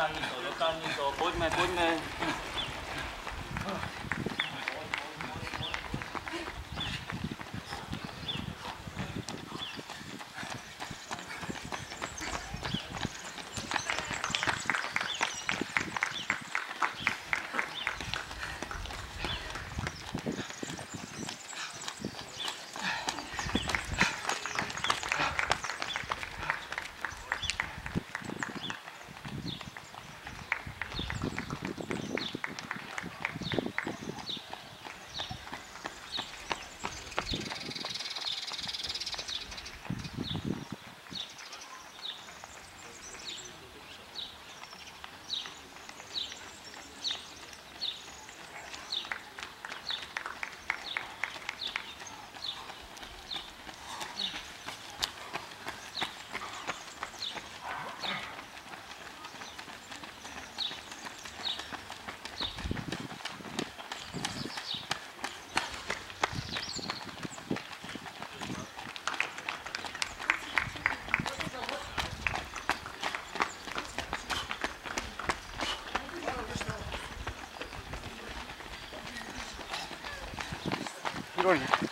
Už to to, poďme, you don't